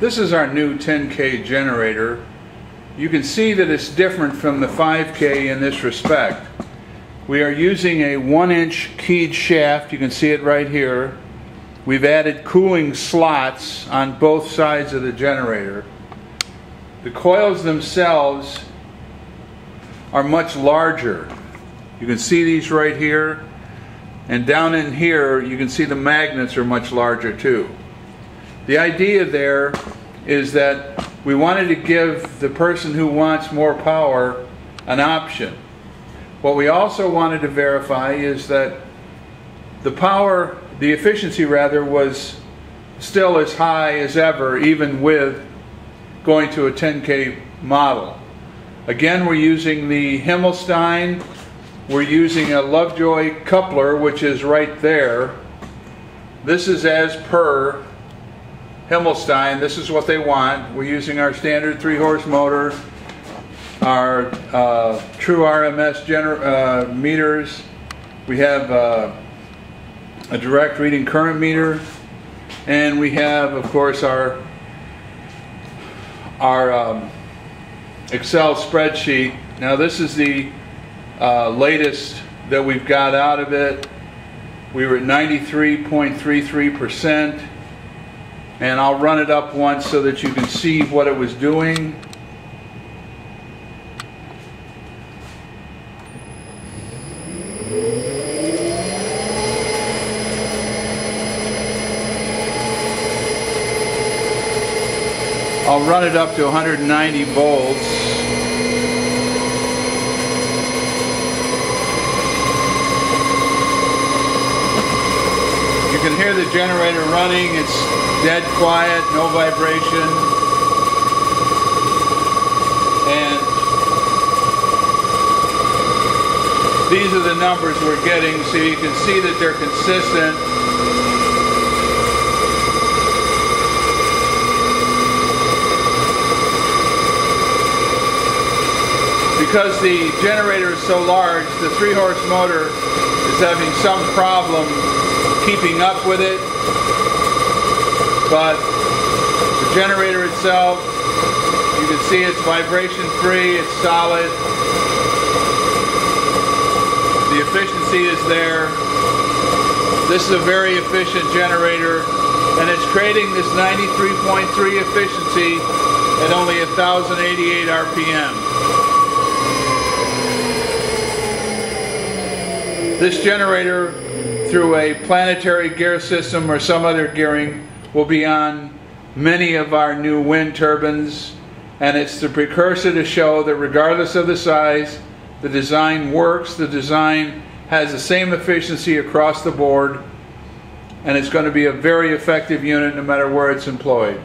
This is our new 10K generator. You can see that it's different from the 5K in this respect. We are using a one inch keyed shaft. You can see it right here. We've added cooling slots on both sides of the generator. The coils themselves are much larger. You can see these right here. And down in here, you can see the magnets are much larger too. The idea there is that we wanted to give the person who wants more power an option. What we also wanted to verify is that the power, the efficiency rather, was still as high as ever, even with going to a 10K model. Again, we're using the Himmelstein. We're using a Lovejoy coupler, which is right there. This is as per Himmelstein. This is what they want. We're using our standard three horse motor, our uh, true RMS uh, meters. We have uh, a direct reading current meter, and we have, of course, our our um, Excel spreadsheet. Now this is the uh, latest that we've got out of it. We were at 93.33%. And I'll run it up once so that you can see what it was doing. I'll run it up to 190 volts. Hear the generator running. It's dead quiet, no vibration. And these are the numbers we're getting so you can see that they're consistent because the generator is so large, the three horse motor is having some problem keeping up with it. But the generator itself, you can see it's vibration free, it's solid. The efficiency is there. This is a very efficient generator and it's creating this 93.3 efficiency at only 1088 RPM. This generator, through a planetary gear system or some other gearing, will be on many of our new wind turbines, and it's the precursor to show that regardless of the size, the design works, the design has the same efficiency across the board, and it's going to be a very effective unit no matter where it's employed.